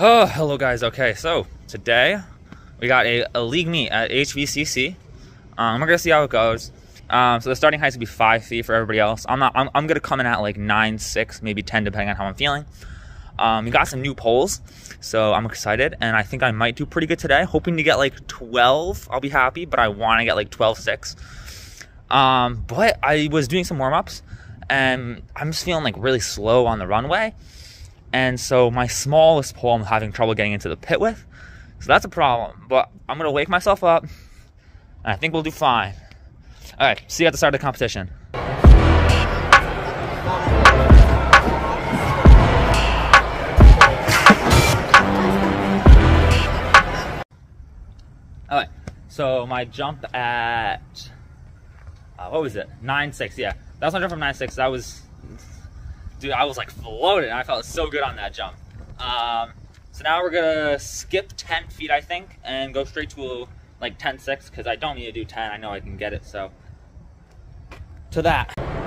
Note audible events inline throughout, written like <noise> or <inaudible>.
Oh, hello guys. Okay, so today we got a, a league meet at HVCC. Um, we're gonna see how it goes. Um, so the starting height's gonna be five feet for everybody else. I'm not. I'm, I'm gonna come in at like nine, six, maybe ten, depending on how I'm feeling. Um, we got some new poles, so I'm excited, and I think I might do pretty good today. Hoping to get like 12. I'll be happy, but I want to get like 12, six. Um, but I was doing some warm ups, and I'm just feeling like really slow on the runway. And so my smallest pole I'm having trouble getting into the pit with. So that's a problem. But I'm gonna wake myself up and I think we'll do fine. Alright, see you at the start of the competition. Alright, so my jump at uh, what was it? Nine six, yeah. That's my jump from nine six. That was dude, I was like floating. I felt so good on that jump. Um, so now we're gonna skip 10 feet, I think, and go straight to like 10 6 because I don't need to do 10. I know I can get it. So to that.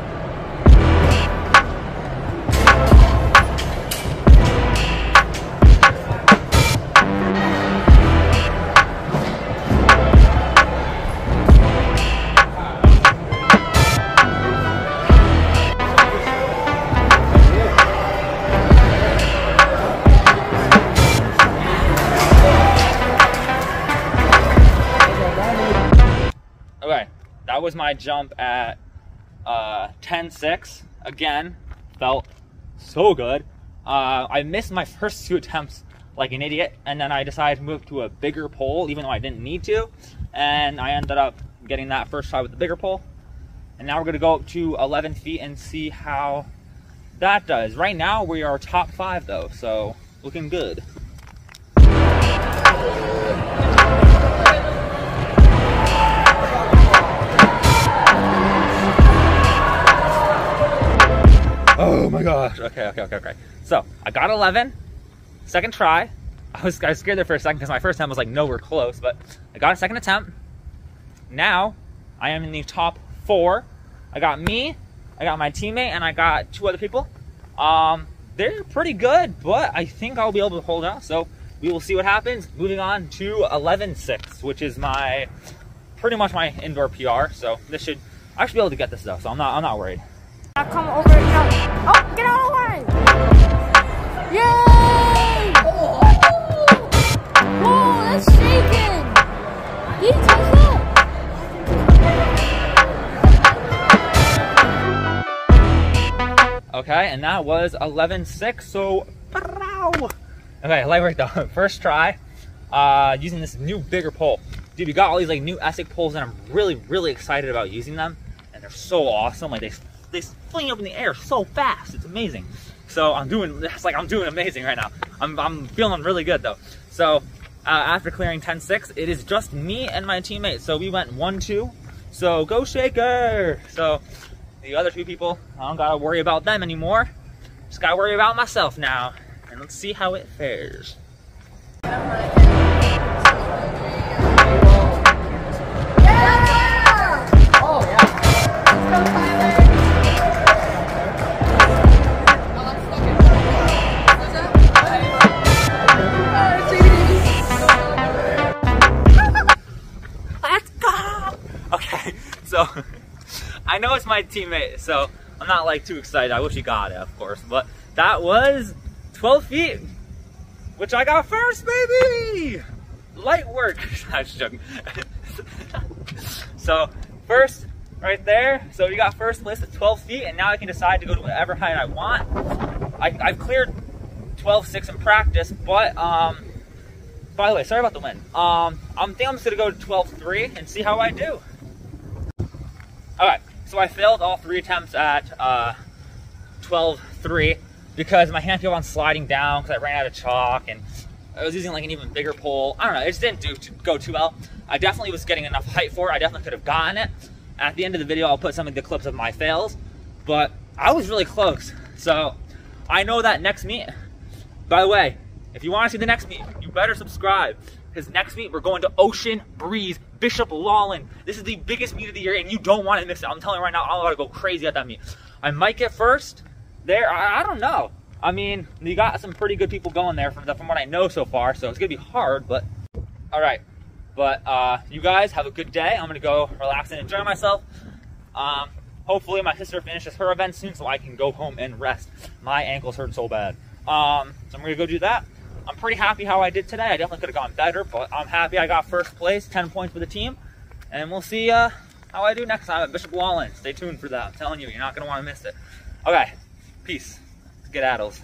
That was my jump at uh, 10-6. Again, felt so good. Uh, I missed my first two attempts like an idiot, and then I decided to move to a bigger pole, even though I didn't need to. And I ended up getting that first try with the bigger pole. And now we're gonna go up to 11 feet and see how that does. Right now, we are top five though, so looking good. Oh my gosh. Okay, okay, okay, okay. So I got 11. Second try. I was, I was scared there for a second because my first attempt was like no, we're close, but I got a second attempt. Now I am in the top four. I got me, I got my teammate, and I got two other people. Um, they're pretty good, but I think I'll be able to hold out. So we will see what happens. Moving on to 11.6, which is my pretty much my indoor PR. So this should I should be able to get this though. So I'm not I'm not worried. Now come over. Oh, get out of the way! Yay! Whoa, that's shaking! Okay, and that was 11.6, so Okay, light work though. <laughs> First try, uh, using this new bigger pole. Dude, we got all these like new Essx poles and I'm really, really excited about using them. And they're so awesome. Like they they fling up in the air so fast. It's amazing. So I'm doing <laughs> it's like I'm doing amazing right now. I'm I'm feeling really good though. So uh, after clearing 10-6, it is just me and my teammate. So we went 1-2. So go Shaker! So the other two people, I don't gotta worry about them anymore. Just gotta worry about myself now. And let's see how it fares. <laughs> I know it's my teammate, so I'm not like too excited. I wish he got it, of course, but that was 12 feet, which I got first, baby! Light work. <laughs> I was joking. <laughs> so first, right there. So we got first place at 12 feet, and now I can decide to go to whatever height I want. I, I've cleared 12.6 in practice, but um, by the way, sorry about the wind. Um, I'm think I'm just gonna go to 12.3 and see how I do. Alright, so I failed all three attempts at uh, 12.3 because my hand kept on sliding down because I ran out of chalk and I was using like an even bigger pole. I don't know, it just didn't do to go too well. I definitely was getting enough height for it. I definitely could have gotten it. At the end of the video, I'll put some of the clips of my fails, but I was really close. So I know that next meet. By the way, if you want to see the next meet, you better subscribe. Because next meet, we're going to Ocean Breeze, Bishop Loughlin. This is the biggest meet of the year, and you don't want to miss it. I'm telling you right now, I'm going to go crazy at that meet. I might get first there. I, I don't know. I mean, you got some pretty good people going there from, the, from what I know so far, so it's gonna be hard, but all right. But uh, you guys have a good day. I'm gonna go relax and enjoy myself. Um, hopefully my sister finishes her event soon so I can go home and rest. My ankles hurt so bad. Um, so I'm gonna go do that. I'm pretty happy how I did today. I definitely could have gone better, but I'm happy I got first place, 10 points for the team. And we'll see uh, how I do next time at Bishop Wallen. Stay tuned for that. I'm telling you, you're not gonna wanna miss it. Okay, peace. Skedaddles.